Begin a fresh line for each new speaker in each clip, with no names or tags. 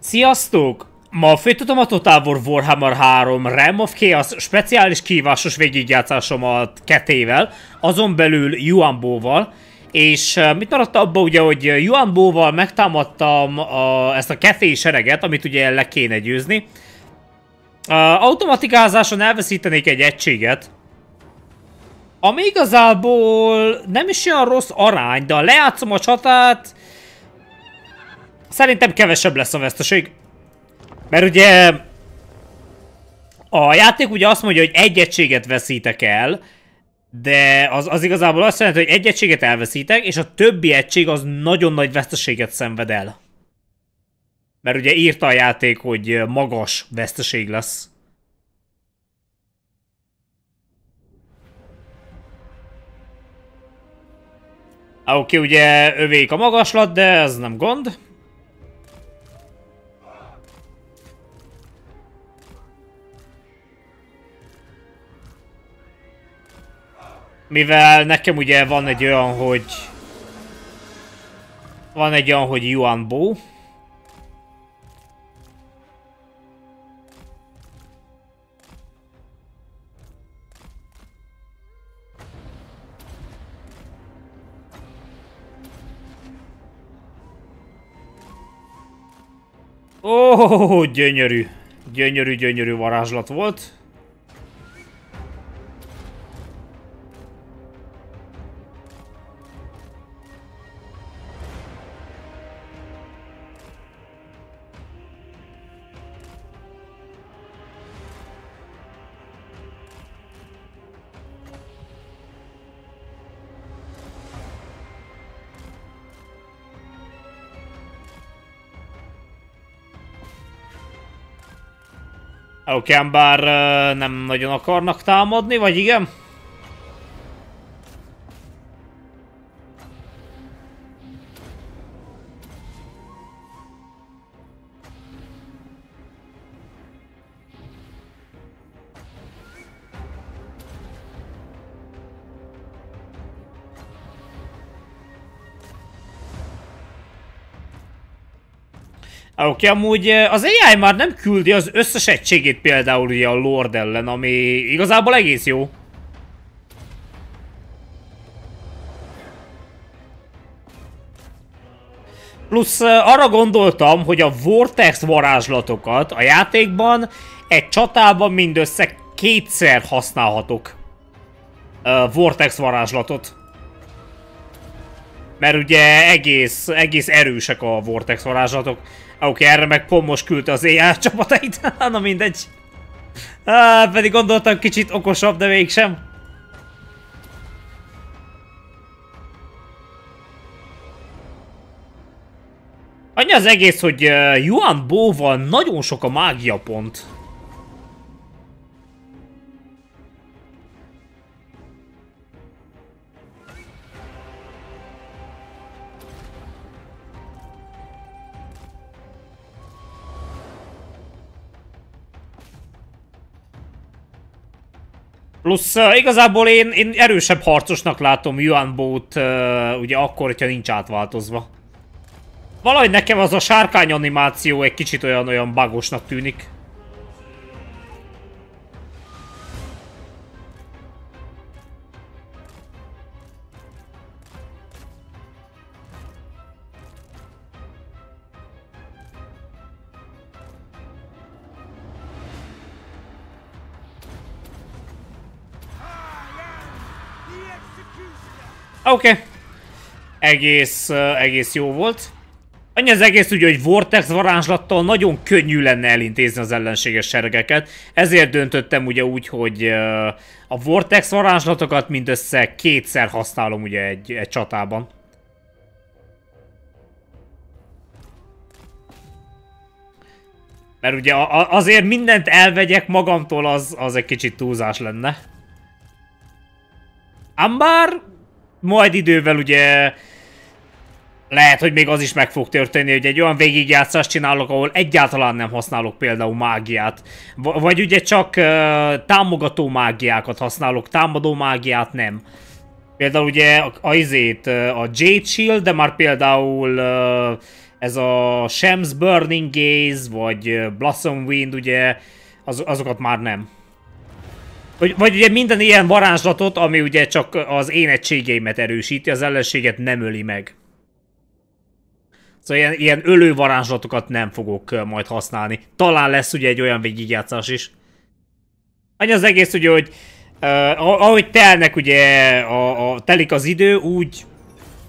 Sziasztok! Ma folytatom a Total War Warhammer 3 Realm of Chaos speciális kívásos végigjátszásomat ketével, azon belül Yuanbo-val, és mit maradt abba ugye, hogy Yuanbo-val megtámadtam a, ezt a keté sereget, amit ugye le kéne győzni. Uh, automatikázáson elveszítenék egy egységet, ami igazából nem is olyan rossz arány, de ha lejátszom a csatát, szerintem kevesebb lesz a veszteség. Mert ugye a játék ugye azt mondja, hogy egy egységet veszítek el, de az, az igazából azt jelenti, hogy egy egységet elveszítek, és a többi egység az nagyon nagy veszteséget szenved el. Mert ugye írta a játék, hogy magas veszteség lesz. Oké, okay, ugye övék a magaslat, de ez nem gond. Mivel nekem ugye van egy olyan, hogy... Van egy olyan, hogy Yuan Bo. Ó, oh, gyönyörű. Gyönyörű, gyönyörű varázslat volt. Oké, okay, bár uh, nem nagyon akarnak támadni, vagy igen? Okay, amúgy az AI már nem küldi az összes egységét például ugye a Lord ellen, ami igazából egész jó. Plusz arra gondoltam, hogy a Vortex varázslatokat a játékban egy csatában mindössze kétszer használhatok. Uh, Vortex varázslatot. Mert ugye egész, egész erősek a Vortex varázslatok. Oké, okay, erre meg pont küldte az AI csapatait. Na mindegy. Ah, pedig gondoltam kicsit okosabb, de mégsem. Annyi az egész, hogy uh, Yuan Bo-val nagyon sok a mágia pont. Plusz uh, igazából én, én erősebb harcosnak látom Yuan Boat uh, ugye akkor, hogyha nincs átváltozva. Valahogy nekem az a sárkány animáció egy kicsit olyan-olyan bagosnak tűnik. Oké. Okay. Egész, uh, egész jó volt. Annyi az egész ugye, hogy Vortex varázslattal nagyon könnyű lenne elintézni az ellenséges seregeket. Ezért döntöttem ugye úgy, hogy uh, a Vortex varázslatokat mindössze kétszer használom ugye egy, egy csatában. Mert ugye azért mindent elvegyek magamtól, az, az egy kicsit túlzás lenne. Ám bár majd idővel ugye lehet, hogy még az is meg fog történni, hogy egy olyan végigjátszást csinálok, ahol egyáltalán nem használok például mágiát. V vagy ugye csak uh, támogató mágiákat használok, támadó mágiát nem. Például ugye a, a izét, a Jade Shield, de már például uh, ez a Shams Burning Gaze, vagy Blossom Wind, ugye, az, azokat már nem. Vagy, vagy ugye minden ilyen varázslatot, ami ugye csak az én egységeimet erősíti, az ellenséget nem öli meg. Szóval ilyen, ilyen ölő varázslatokat nem fogok majd használni. Talán lesz ugye egy olyan végigjátszás is. Annyi az egész ugye, hogy uh, ahogy telnek ugye, a, a, telik az idő, úgy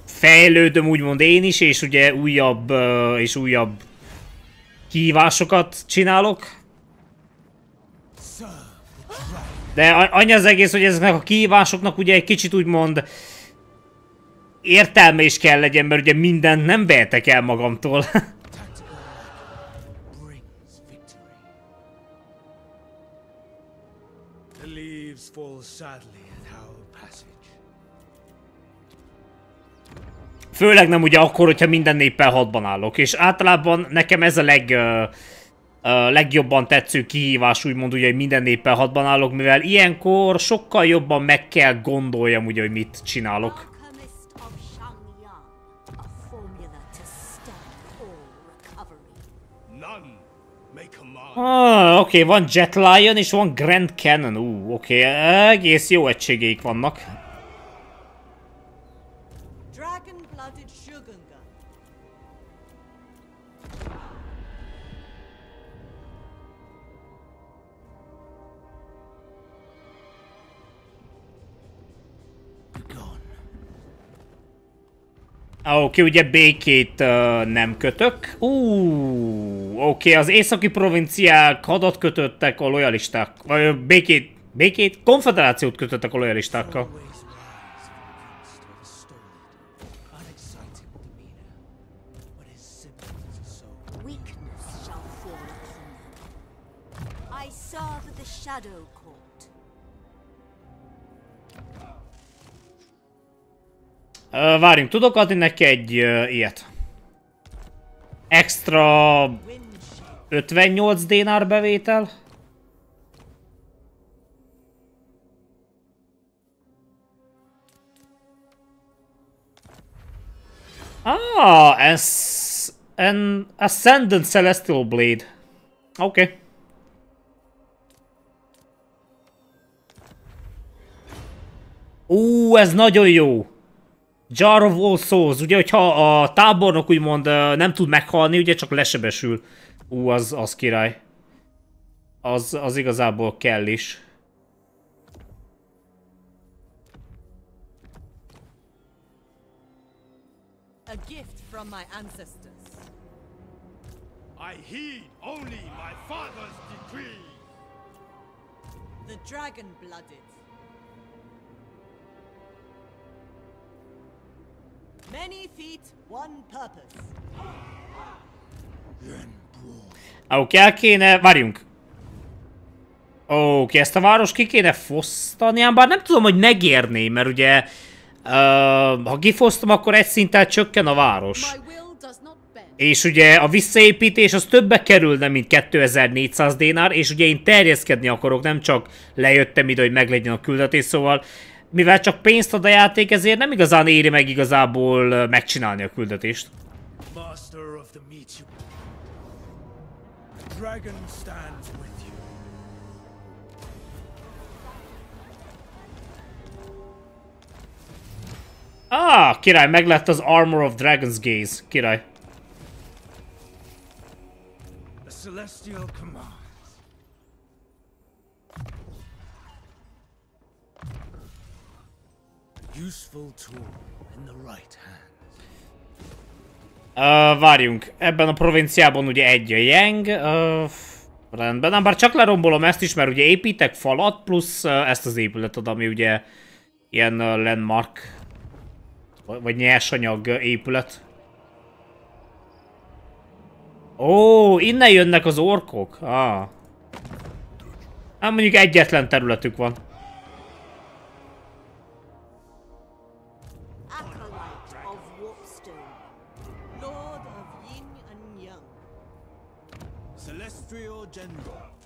fejlődöm úgymond én is, és ugye újabb uh, és újabb kihívásokat csinálok. De annyi az egész, hogy ezeknek a kihívásoknak ugye egy kicsit úgymond értelme is kell legyen, mert ugye mindent nem vehetek el magamtól. Főleg nem ugye akkor, hogyha minden néppel hadban állok, és általában nekem ez a leg... Uh, legjobban tetsző kihívás, úgymond ugye, hogy minden néppel hadban állok, mivel ilyenkor sokkal jobban meg kell gondoljam ugye, hogy mit csinálok. Ah, oké, okay, van Jet Lion és van Grand Cannon. Ú, uh, oké, okay, egész jó egységeik vannak. Oké, okay, ugye békét uh, nem kötök. Ú, uh, oké, okay, az északi provinciák hadat kötöttek a lojalisták, vagy békét, békét, konfederációt kötöttek a lojalistákkal. Várjunk, tudok adni neki egy ilyet. Extra 58 dénár bevétel. Ah, ez... An Ascendant Celestial Blade. Oké. Okay. Ú, ez nagyon jó. Jar of All Souls, ugye, hogyha a tábornok úgymond nem tud meghalni, ugye csak lesebesül. Ú, az, az király. Az, az igazából kell is. A gift from my ancestors. I heed only my father's decree. The dragon-blooded Many feet, one purpose. Oké, el kéne... Várjunk. Oké, ezt a város ki kéne fosztani, bár nem tudom, hogy megérné, mert ugye... Uh, ha kifosztom, akkor egy szinten csökken a város. És ugye a visszaépítés az többe kerülne, mint 2400 dénár, és ugye én terjeszkedni akarok, nem csak lejöttem ide, hogy meglegyen a küldetés, szóval mivel csak pénzt ad a játék, ezért nem igazán éri meg igazából megcsinálni a küldetést. Ah, király, meg lett az Armor of Dragon's Gaze. Király. A celestial command. Useful tool in the right hand. Várjunk, ebben a provinciában ugye egy a uh, rendben, nem, bár csak lerombolom ezt is, mert ugye építek falat, plusz ezt az épületet, ami ugye ilyen landmark, vagy nyersanyag épület. Ó, innen jönnek az orkok? Ah. Hát mondjuk egyetlen területük van. Celestial General.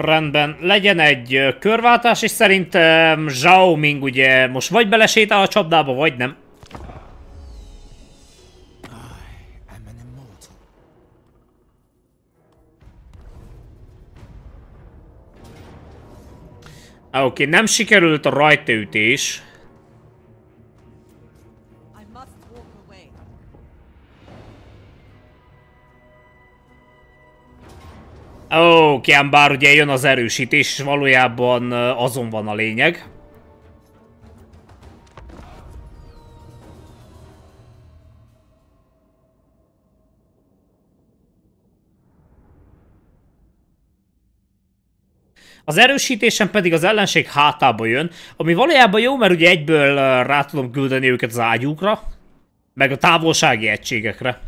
Rendben, legyen egy körváltás, és szerintem Zhao Ming ugye most vagy belesétál a csapdába, vagy nem. Oké, okay, nem sikerült a rajtaütés. Ó, okay, bár ugye jön az erősítés, és valójában azon van a lényeg. Az erősítésen pedig az ellenség hátába jön, ami valójában jó, mert ugye egyből rá tudom küldeni őket az ágyúkra, meg a távolsági egységekre.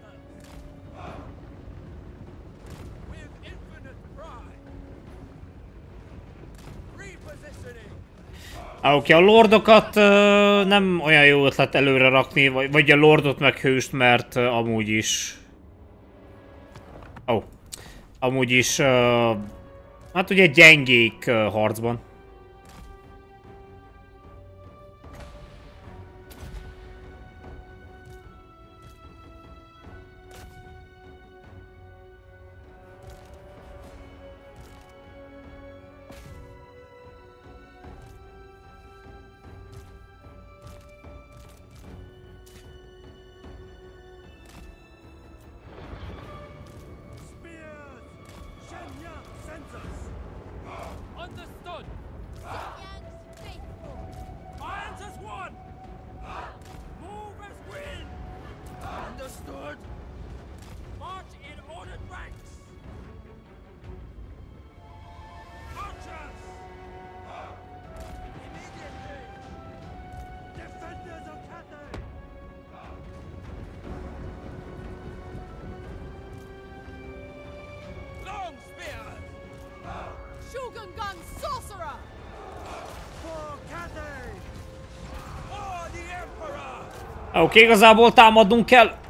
Oké, okay, a lordokat uh, nem olyan jó ötlet előre rakni, vagy, vagy a lordot meg hőst, mert uh, amúgy is... Oh. Amúgy is... Uh, hát ugye gyengék uh, harcban. Oké, okay, igazából támadnunk kell.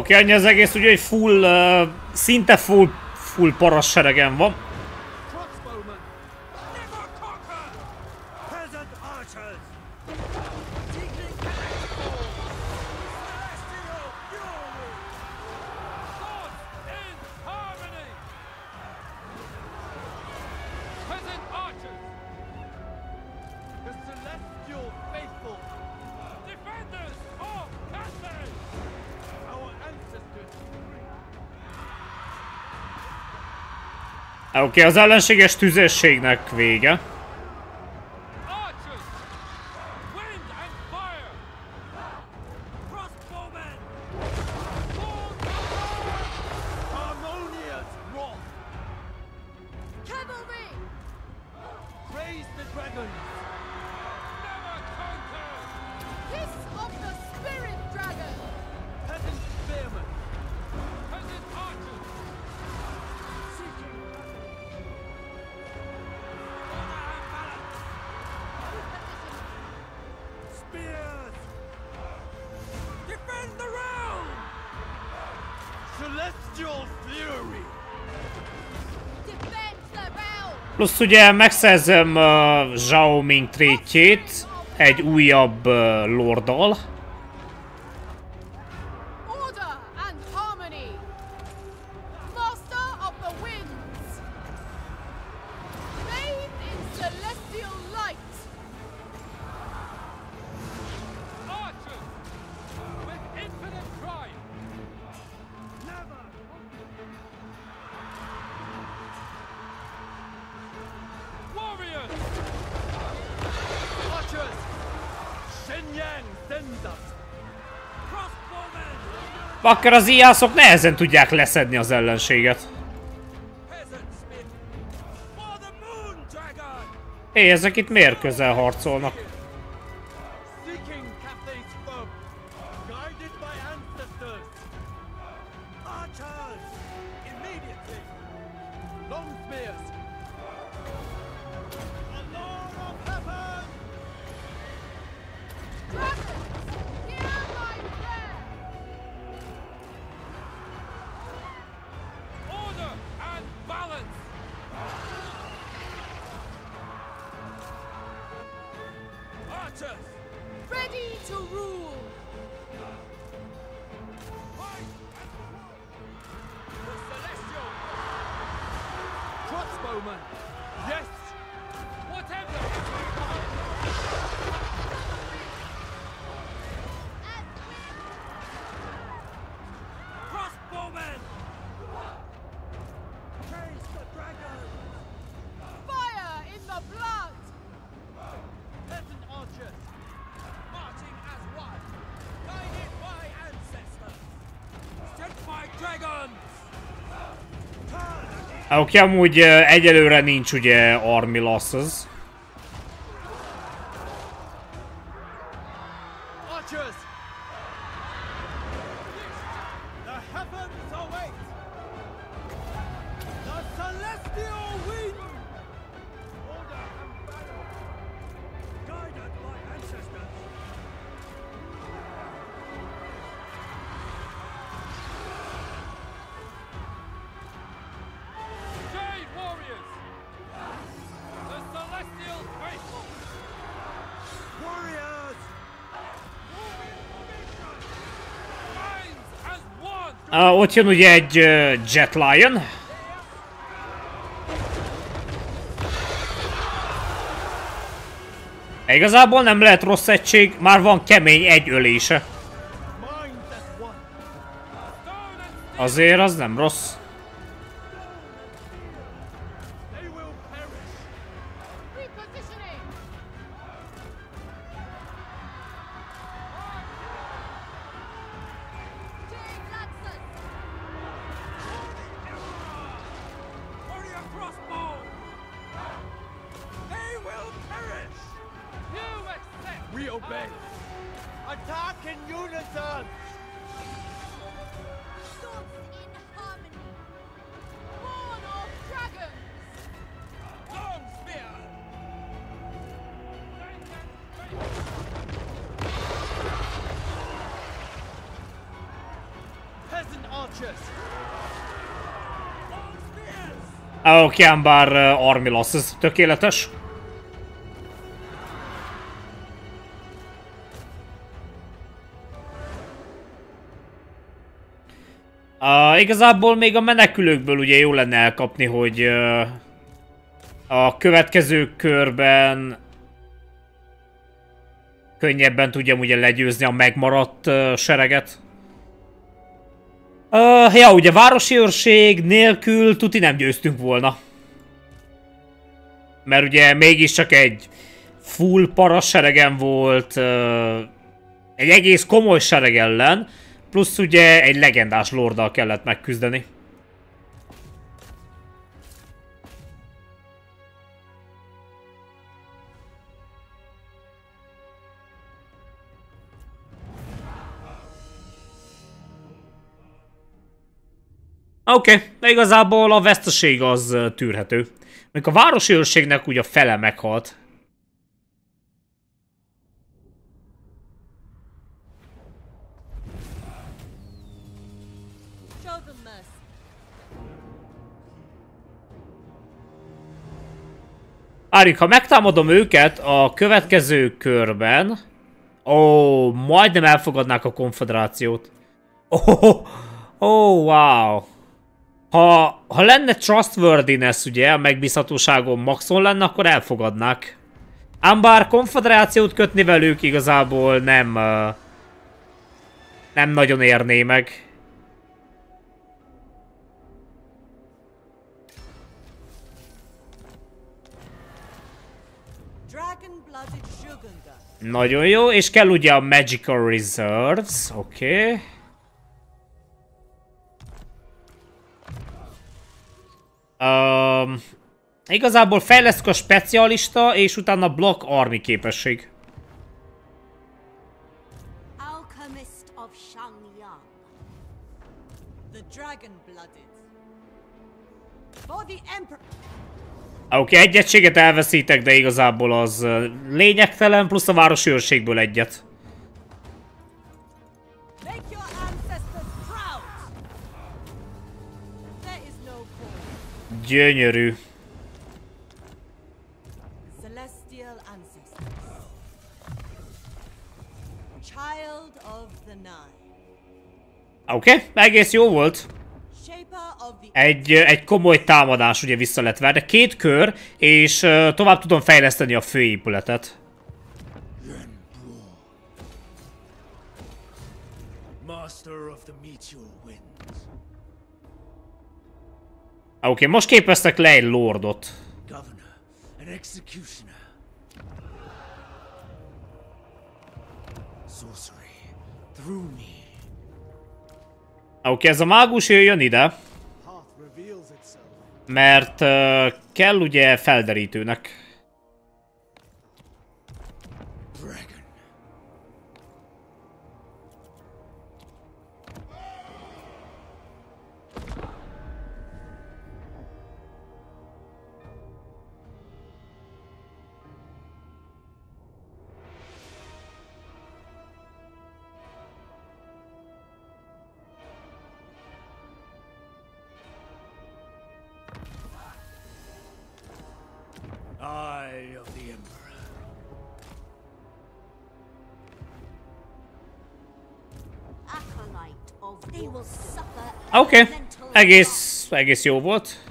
Oké, okay, az egész ugye egy full, uh, szinte full, full parasseregen van. Oké, okay, az ellenséges tüzességnek vége. Plusz ugye megszerzem uh, Zhao Ming trétjét egy újabb uh, lorddal. Bakker az ijászok nehezen tudják leszedni az ellenséget. Hé, ezek itt miért közel harcolnak? Oké, amúgy egyelőre nincs ugye army losses. Ott jön ugye egy Jet Lion. Igazából nem lehet rossz egység, már van kemény egy ölése. Azért az nem rossz. Oké, ám bár uh, army losses tökéletes. Uh, igazából még a menekülőkből ugye jó lenne elkapni, hogy uh, a következő körben könnyebben tudjam ugye legyőzni a megmaradt uh, sereget. Uh, ja, ugye városi őrség nélkül tuti nem győztünk volna. Mert ugye mégiscsak egy full paras seregen volt, uh, egy egész komoly sereg ellen, plusz ugye egy legendás lorddal kellett megküzdeni. Oké, okay, de igazából a veszteség az tűrhető. Még a városi őrségnek ugye a fele meghalt. Árik, ha megtámadom őket a következő körben... Ó, majdnem elfogadnák a konfederációt. Ó, oh, oh, wow. Ha, ha lenne trustworthiness, ugye, a megbízhatóságon maxon lenne, akkor elfogadnák. Ám bár konfederációt kötni velük igazából nem... Nem nagyon érné meg. Nagyon jó, és kell ugye a Magical Reserves, oké. Okay. Um, igazából fejlesztük a specialista, és utána block army képesség.
Alchemist of Shangyang.
The dragon-blooded. For the Emperor.
Oké, okay, egy egységet elveszítek, de igazából az lényegtelen, plusz a városi őrségből egyet. Gyönyörű. Oké, okay, egész jó volt. Egy, egy komoly támadás ugye vissza lett verve. Két kör, és tovább tudom fejleszteni a főépületet. Oké, okay, most képeztek le egy lordot. Oké, okay, ez a mágus jöjjön ide. Mert uh, kell ugye felderítőnek. Egész, egész jó volt.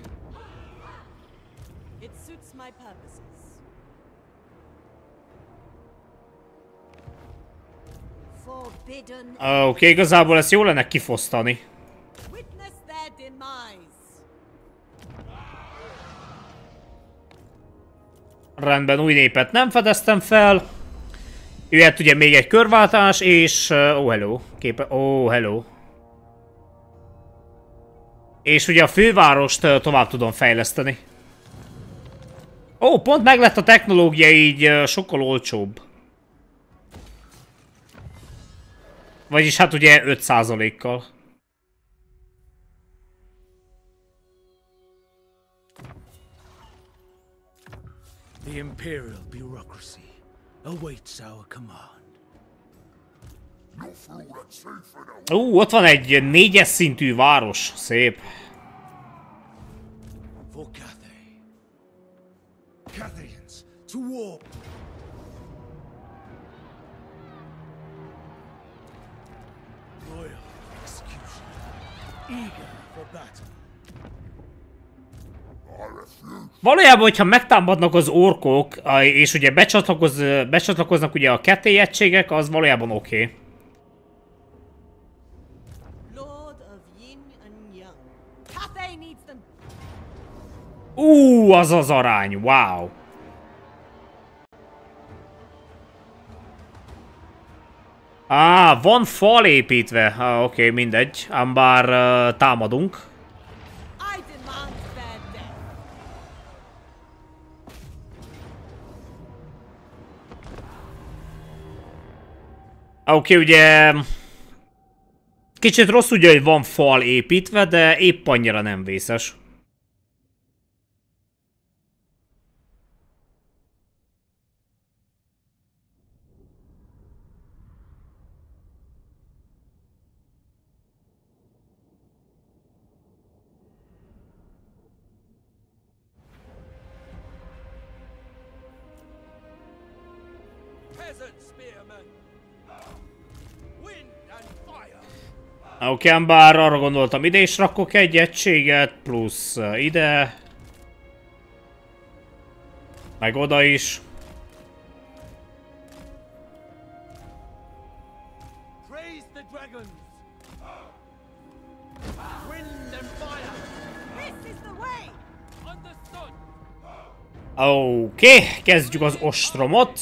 Oké, okay, igazából ezt jó lenne kifosztani. Rendben, új népet nem fedeztem fel. Jöhet ugye még egy körváltás, és... Uh, oh, hello. Képe... Oh, hello. És ugye a fővárost tovább tudom fejleszteni. Ó, pont meg lett a technológia így sokkal olcsóbb. Vagyis hát ugye 5%-kal.
The Imperial bureaucracy awaits our command.
Ú, ott van egy négyes szintű város. Szép. Valójában, hogyha megtámadnak az orkok, és ugye becsatlakoz, becsatlakoznak ugye a ketté egységek, az valójában oké. Okay. Ú, az az arány, wow. Á, van fal építve. Ah, oké, okay, mindegy. Ám bár uh, támadunk. Oké, okay, ugye...
Kicsit rossz ugye, hogy van fal építve, de épp annyira nem vészes. Oké, okay, bár arra gondoltam, ide is rakok egy egységet, plusz ide. Meg oda is. Oké, okay, kezdjük az ostromot.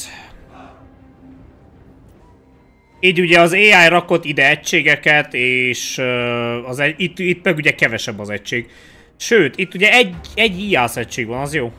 Így ugye az AI rakott ide egységeket, és az egy, itt, itt meg ugye kevesebb az egység. Sőt, itt ugye egy, egy IAS egység van, az jó.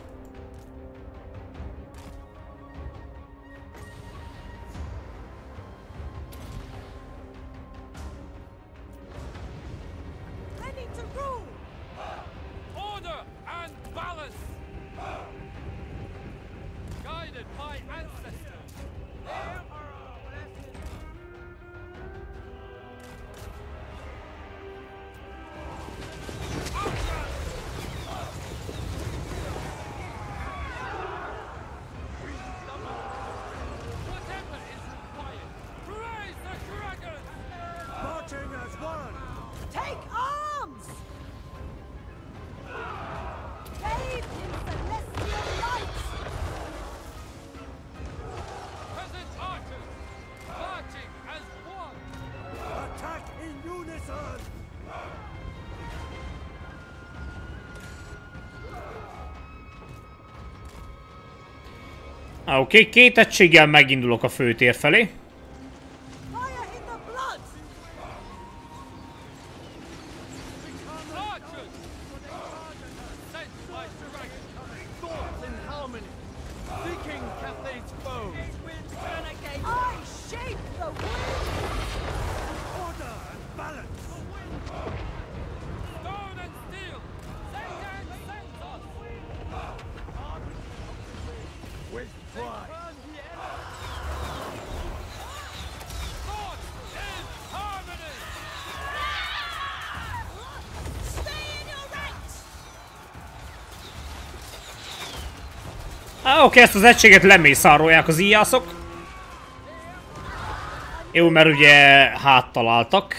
Oké, okay, két egységgel megindulok a főtér felé. Oké, ezt az egységet lemészárolják az íjászok. Jó, mert ugye háttaláltak.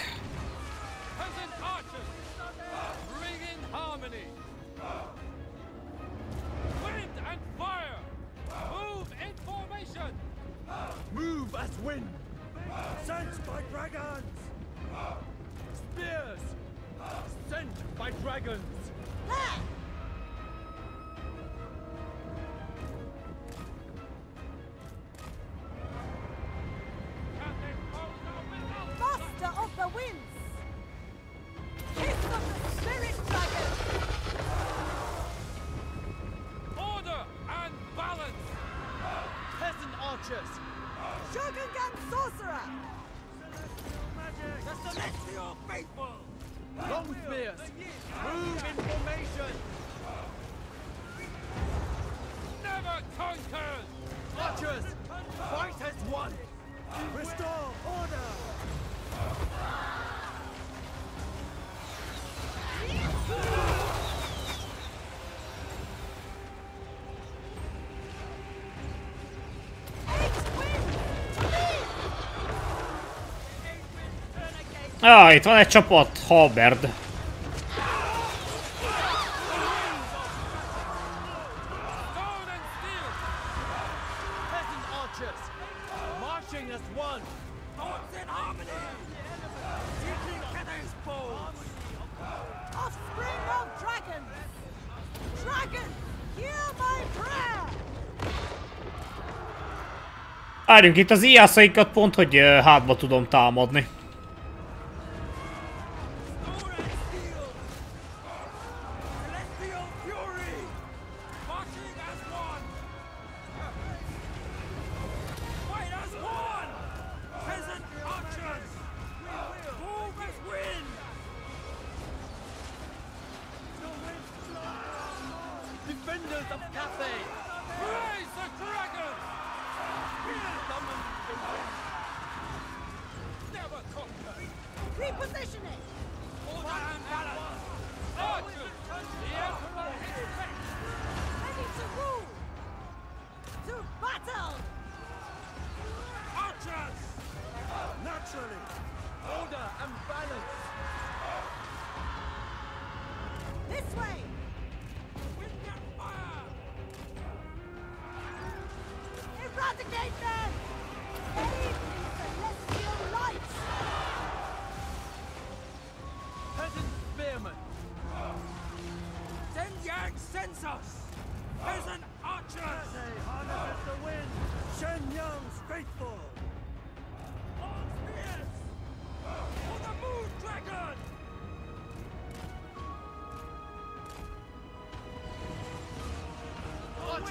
Shogungan sorcerer!
The celestial faithful. Long spears. Move in formation.
Never conquered!
Archers. Fight as one. Restore order.
Eight
Ah, itt van egy csapat, Halberd. Várjunk, itt az íjászaikat pont, hogy hátba tudom támadni.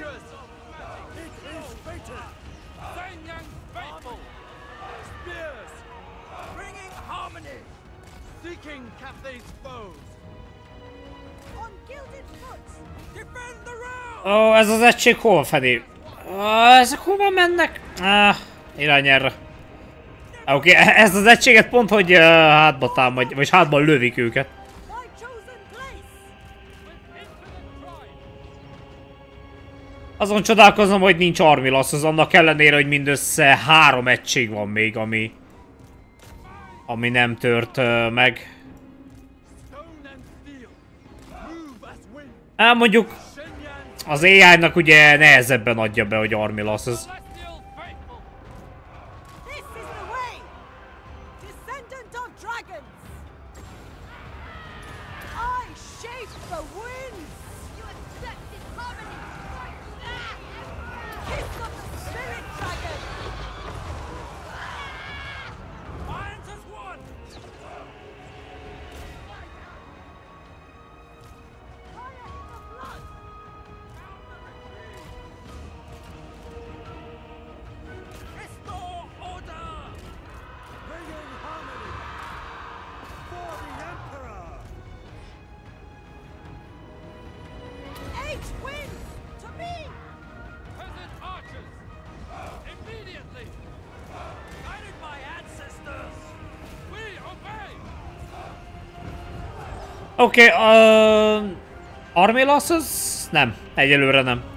Archers!
It is fated!
Yang faithful!
Spears!
Bringing harmony!
Seeking Cathay's foes!
On gilded foot!
Defend the realm!
Ó, ez az egység hol fedi? Ó, ezek hova mennek? Ah, irány erre. Oké, okay, ez az egységet pont, hogy uh, hátba támadj, vagy hátba lövik őket. Azon csodálkozom, hogy nincs Armilas, az annak ellenére, hogy mindössze három egység van még, ami... Ami nem tört uh, meg.
Wind!
Hát mondjuk az AI-nak ugye nehezebben adja be, hogy Armilas az.
Celestial faithful!
This is the way! Descendant the winds!
Oké, okay, uh, Armilas az? Nem, egyelőre nem.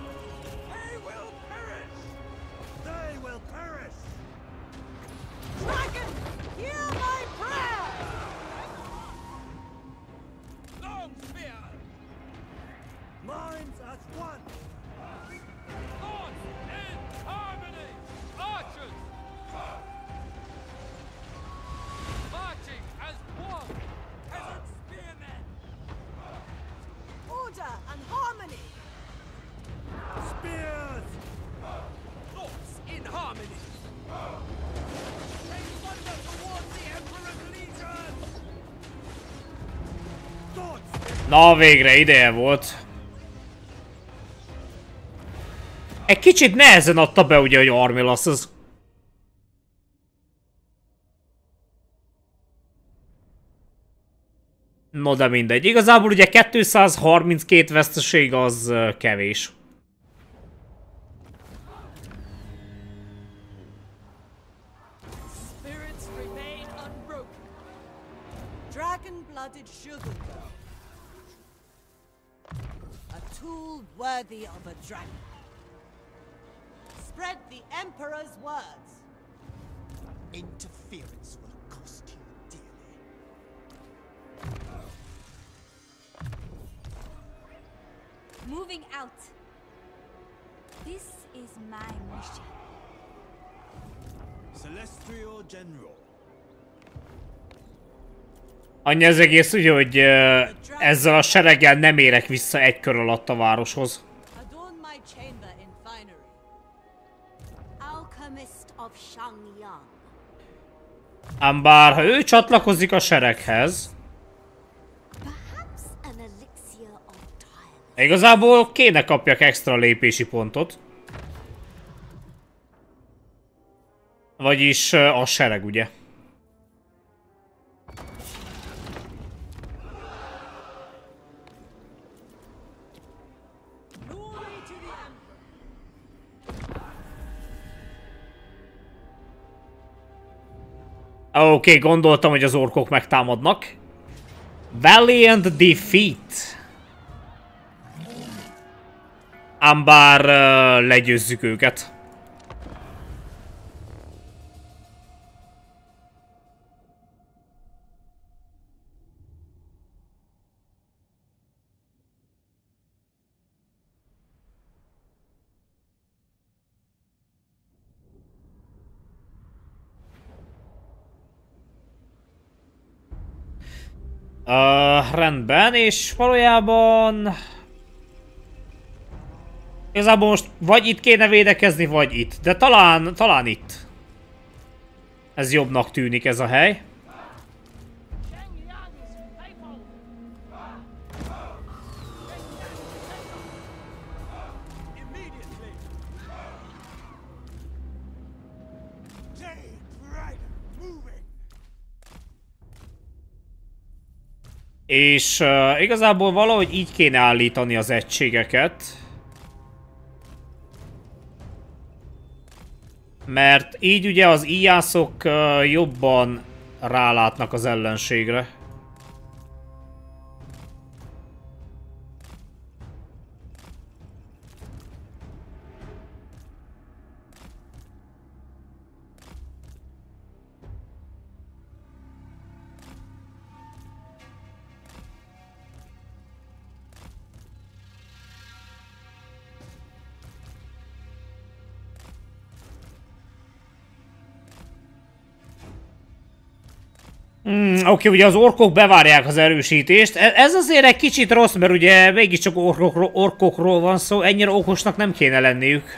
Na, végre ideje volt. Egy kicsit nehezen adta be ugye, hogy Armilas az. No de mindegy. Igazából ugye 232 veszteség az kevés.
Worthy of a dragon. Spread the Emperor's words.
Interference will cost you dearly.
Moving out. This is my mission.
Celestial General.
Annyi az egész ugye, hogy ö, ezzel a sereggel nem érek vissza egy kör alatt a városhoz. Ám bár, ha ő csatlakozik a sereghez, igazából kéne kapjak extra lépési pontot. Vagyis ö, a sereg, ugye? Oké, okay, gondoltam, hogy az orkok megtámadnak. Valiant Defeat. Ám bár uh, legyőzzük őket. Rendben, és valójában... Igazából most vagy itt kéne védekezni, vagy itt. De talán, talán itt. Ez jobbnak tűnik ez a hely. És uh, igazából valahogy így kéne állítani az egységeket. Mert így ugye az íjászok uh, jobban rálátnak az ellenségre. Mm, Oké, okay, ugye az orkok bevárják az erősítést. E- Ez azért egy kicsit rossz, mert ugye mégiscsak orkokról, orkokról van szó, ennyire okosnak nem kéne lenniük.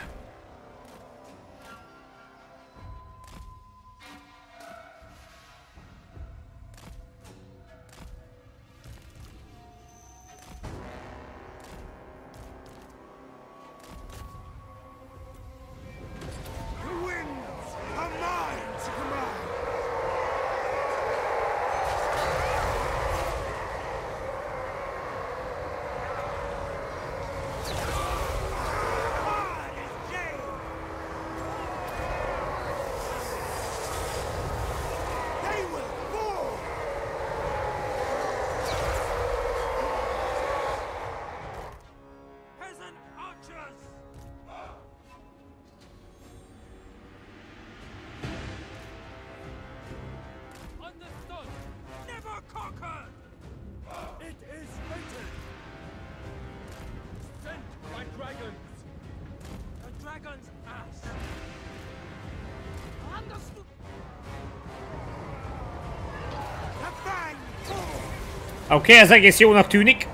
Oké, okay, ez egész jónak tűnik.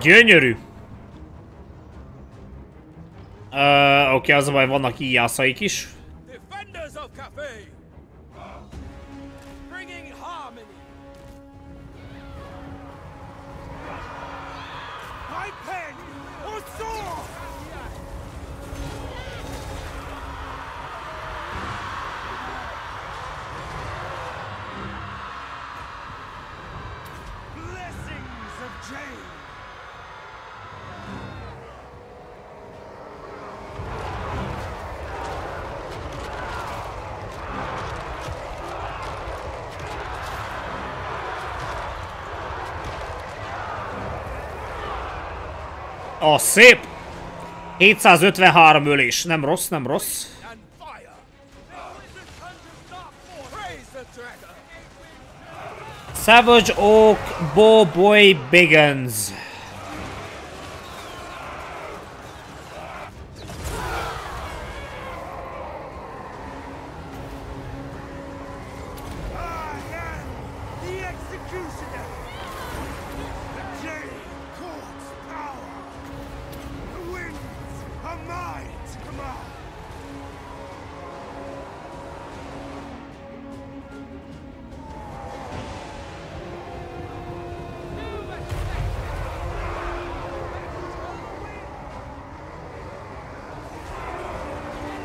Gyönyörű. Uh, Oké, okay, az a baj, vannak íjászaik is. A szép! 753 ölés. Nem rossz, nem rossz. Savage Oak Boy Biggins.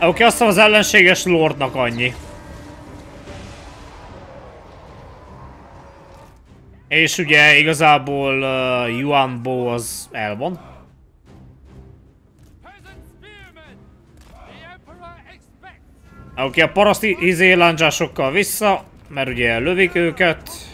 Oké, okay, azt az ellenséges lordnak annyi. És ugye igazából uh, Yuan Bo az el van. Oké, okay, a paraszti izé lándzsásokkal vissza, mert ugye lövik őket.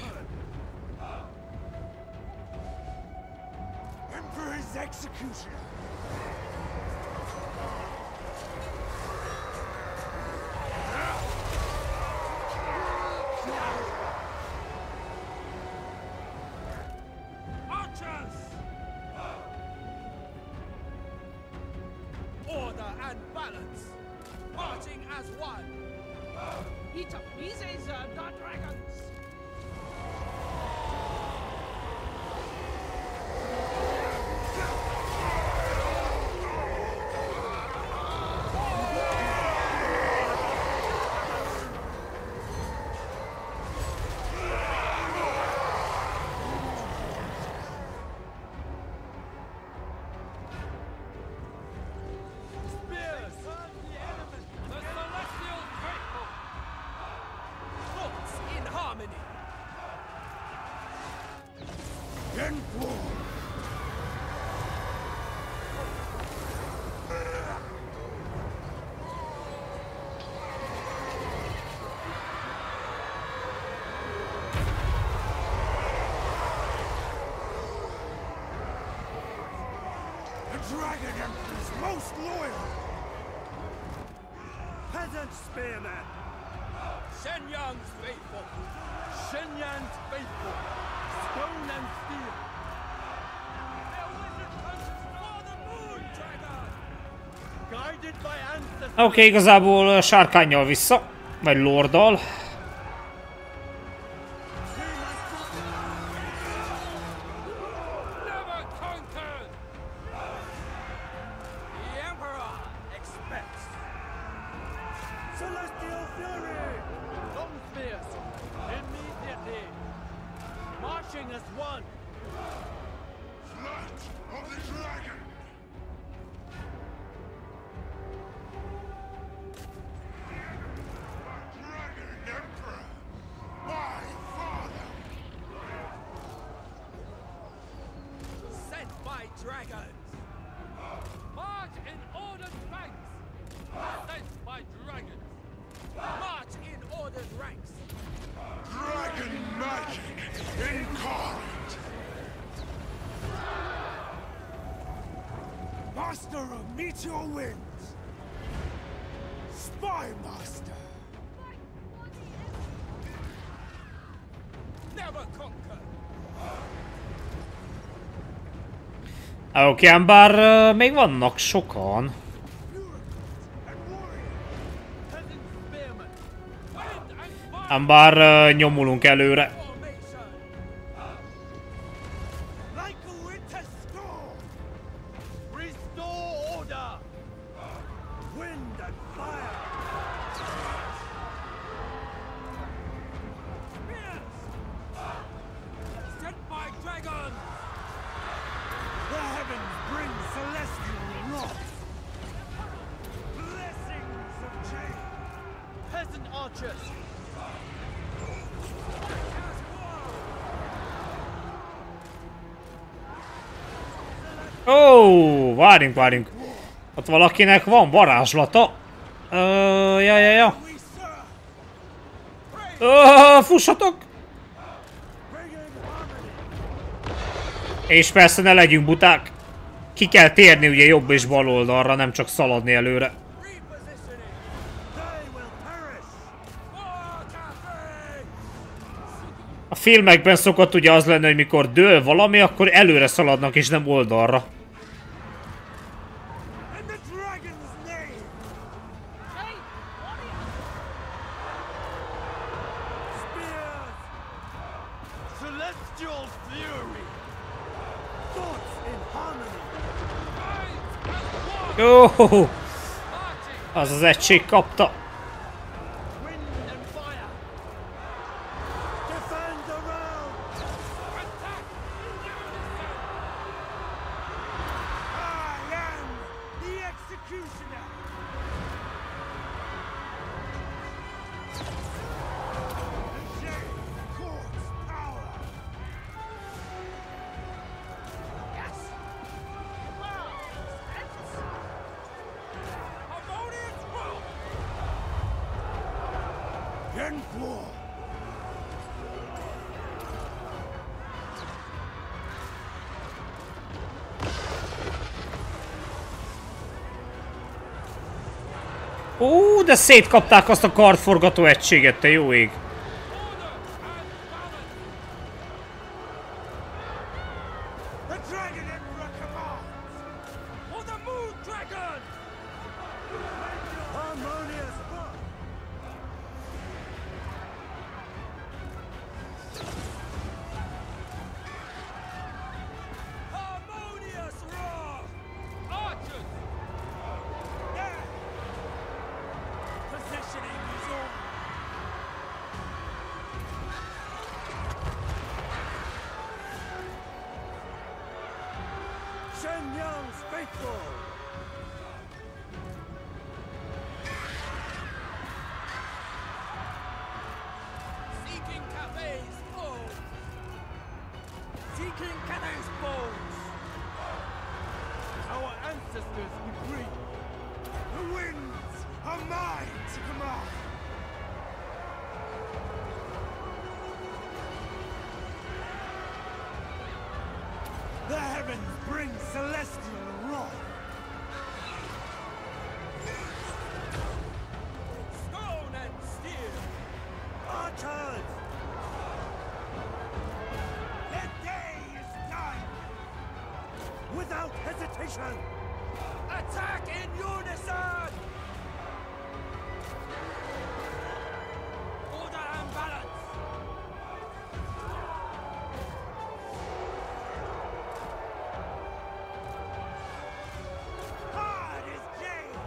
Spearmen! Shenyang's faithful! Shenyang's faithful! Stone and steel!
Oké, okay, igazából sárkányjal vissza. Vagy lorddal. Oké, okay, bár uh, még vannak sokan. Ám bár uh, nyomulunk előre. Várjunk, várjunk. Ott valakinek van varázslata. Ö, ja, ja, ja. Ö, fussatok! És persze ne legyünk buták. Ki kell térni ugye jobb és bal oldalra, nem csak szaladni előre. A filmekben szokott ugye az lenni, hogy mikor dől valami, akkor előre szaladnak és nem oldalra.
In harmony.
Rise as one!
Ó,
Marching!
az az egység kapta.
Szétkapták azt a kardforgató egységet, te jó ég.
Our ancestors decree. The winds are mine to command. The heavens bring celestial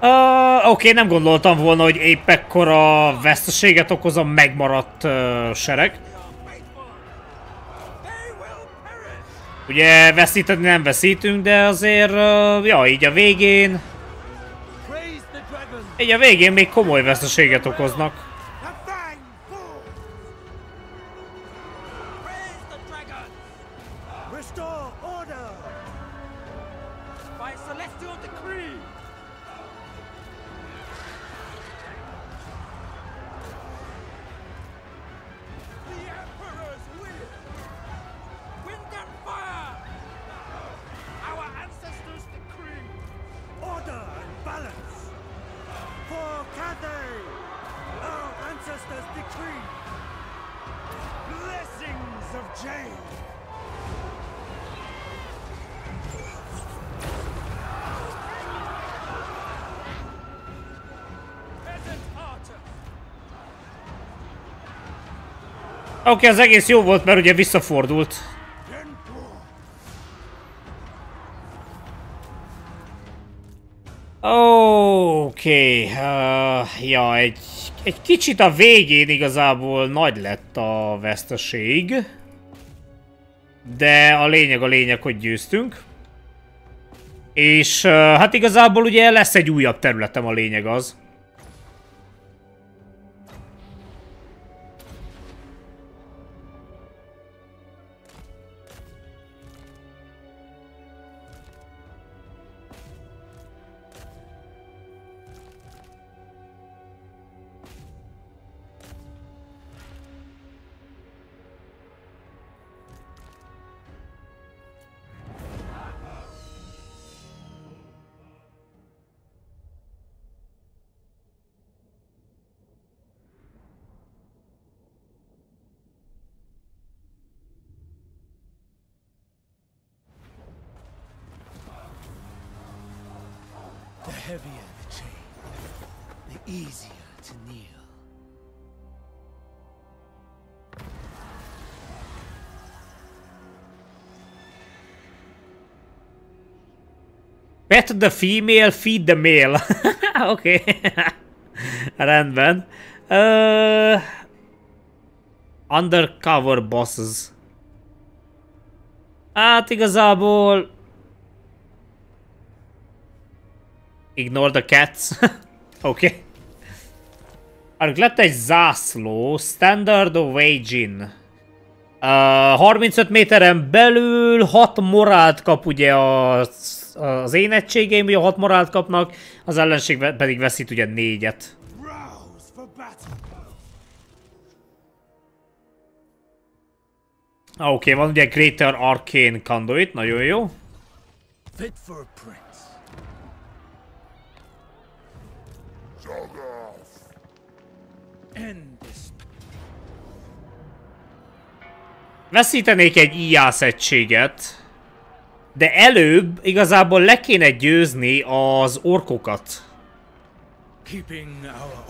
Uh, Oké, okay, nem gondoltam volna, hogy épp ekkora veszteséget okoz a megmaradt uh, sereg. Ugye veszíteni nem veszítünk, de azért, uh, ja, így a végén, így a végén még komoly veszteséget okoznak. Oké, okay, az egész jó volt, mert ugye visszafordult. Oké, okay, uh, ja, egy, egy kicsit a végén igazából nagy lett a veszteség. De a lényeg a lényeg, hogy győztünk. És uh, hát igazából ugye lesz egy újabb területem a lényeg az.
Easier to kneel.
Pet the female, feed the male. okay. Rendben. Uh, undercover bosses. Hát igazából... Ignore the cats. Okay. Állunk, lett egy zászló, Standard Wagin. Uh, 35 méteren belül 6 morált kap ugye az, az én egységeim, ugye 6 morált kapnak, az ellenség pedig veszít ugye 4-et. Oké, okay, van ugye Greater Arcane Conduit, nagyon jó.
Fit for a print.
Veszítenék egy IAS egységet, de előbb igazából le kéne győzni az orkokat.
Keeping our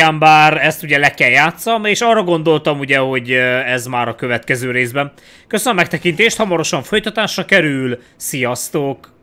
Ám bár ezt ugye le kell játszam, és arra gondoltam ugye, hogy ez már a következő részben. Köszönöm a megtekintést, hamarosan folytatásra kerül, sziasztok!